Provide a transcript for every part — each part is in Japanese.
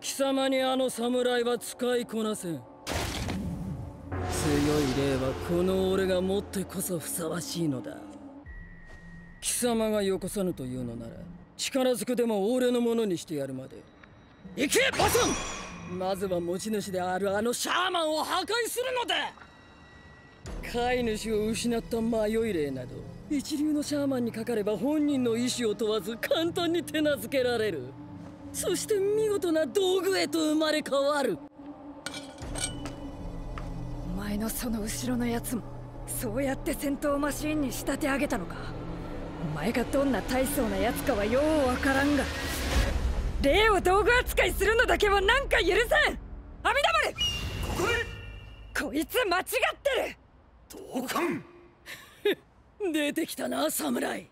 貴様にあの侍は使いこなせん。強い霊はこの俺が持ってこそふさわしいのだ。貴様がよこさぬというのなら力ずくでも俺のものにしてやるまで。行けバソンまずは持ち主であるあのシャーマンを破壊するのだ!飼い主を失った迷い霊など一流のシャーマンにかかれば本人の意思を問わず簡単に手なずけられる。そして見事な道具へと生まれ変わる。お前のその後ろのやつもそうやって戦闘マシーンに仕立て上げたのか。お前がどんな大層なやつかはようわからんが。霊を道具扱いするのだけはなんか許せん。阿弥陀丸！ここで！こいつ間違ってる！同感！出てきたな侍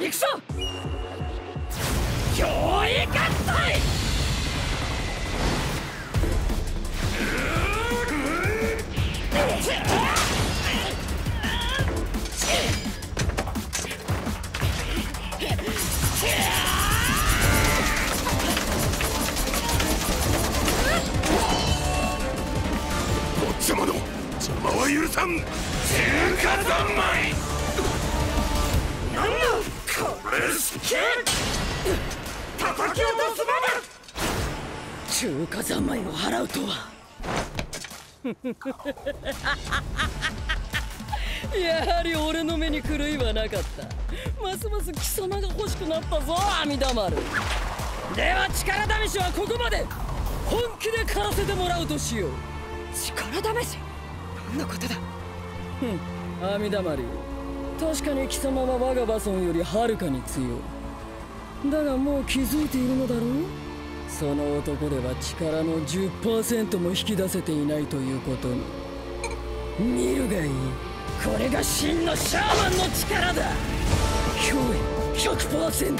行くぞ教育隊ぼっちゃまの邪魔は許さん。中華三昧。なんだ。これすけ叩き落とす中華三昧を払うとは。やはり俺の目に狂いはなかった。ますます貴様が欲しくなったぞ阿弥陀丸。では力試しはここまで。本気で狩らせてもらうとしよう。力試し？何のことだ？ふん阿弥陀丸よ。確かに貴様は我がバソンよりはるかに強いだがもう気づいているのだろう？その男では力の10%も引き出せていないということに。見るがいい。これが真のシャーマンの力だ。脅威100%中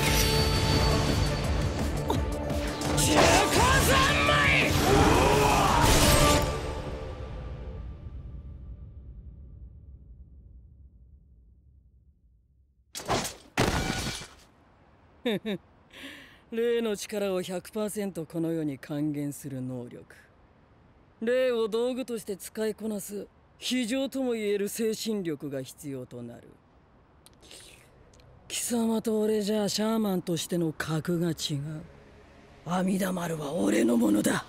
華三 霊の力を100%この世に還元する能力。霊を道具として使いこなす非常ともいえる精神力が必要となる。貴様と俺じゃシャーマンとしての格が違う。阿弥陀丸は俺のものだ。